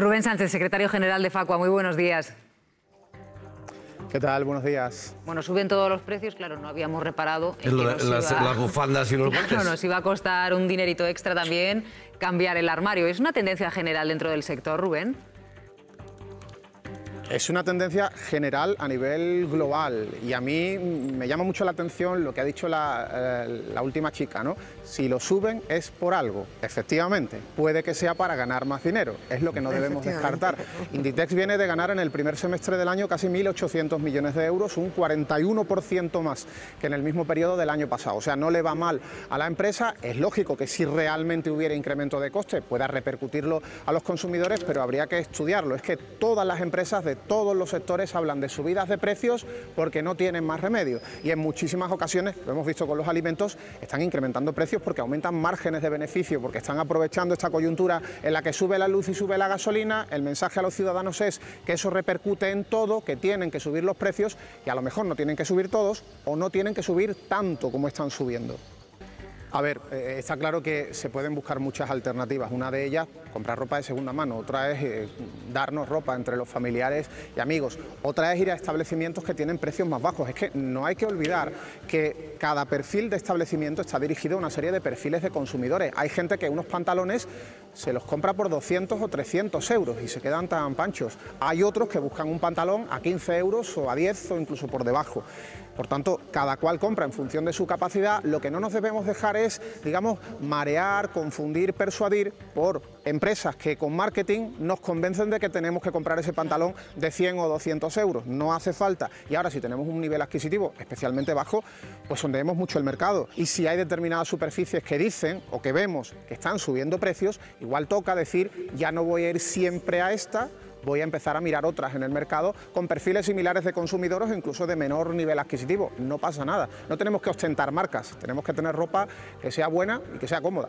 Rubén Sánchez, secretario general de Facua, muy buenos días. ¿Qué tal? Buenos días. Bueno, suben todos los precios, claro, no habíamos reparado. En las, bufandas y los guantes. Claro, nos iba a costar un dinerito extra también cambiar el armario. ¿Es una tendencia general dentro del sector, Rubén? Es una tendencia general a nivel global y a mí me llama mucho la atención lo que ha dicho la, eh, última chica, ¿no? Si lo suben es por algo, efectivamente, puede que sea para ganar más dinero, es lo que no debemos descartar. Inditex viene de ganar en el primer semestre del año casi 1.800 millones de euros, un 41% más que en el mismo periodo del año pasado, o sea, no le va mal a la empresa, es lógico que si realmente hubiera incremento de costes pueda repercutirlo a los consumidores, pero habría que estudiarlo, es que todas las empresas de todos los sectores hablan de subidas de precios porque no tienen más remedio. Y en muchísimas ocasiones, lo hemos visto con los alimentos, están incrementando precios porque aumentan márgenes de beneficio, porque están aprovechando esta coyuntura en la que sube la luz y sube la gasolina. El mensaje a los ciudadanos es que eso repercute en todo, que tienen que subir los precios y a lo mejor no tienen que subir todos o no tienen que subir tanto como están subiendo. A ver, eh, está claro que se pueden buscar muchas alternativas. Una de ellas, comprar ropa de segunda mano. Otra es eh, darnos ropa entre los familiares y amigos. Otra es ir a establecimientos que tienen precios más bajos. Es que no hay que olvidar que cada perfil de establecimiento está dirigido a una serie de perfiles de consumidores. Hay gente que unos pantalones se los compra por 200 o 300 euros y se quedan tan panchos. Hay otros que buscan un pantalón a 15 euros o a 10 o incluso por debajo. Por tanto, cada cual compra en función de su capacidad. Lo que no nos debemos dejar es, digamos, marear, confundir, persuadir por empresas que con marketing nos convencen de que tenemos que comprar ese pantalón de 100 o 200 euros. No hace falta. Y ahora, si tenemos un nivel adquisitivo especialmente bajo, pues sondeemos mucho el mercado. Y si hay determinadas superficies que dicen o que vemos que están subiendo precios, igual toca decir, ya no voy a ir siempre a esta voy a empezar a mirar otras en el mercado con perfiles similares de consumidores incluso de menor nivel adquisitivo. No pasa nada, no tenemos que ostentar marcas, tenemos que tener ropa que sea buena y que sea cómoda.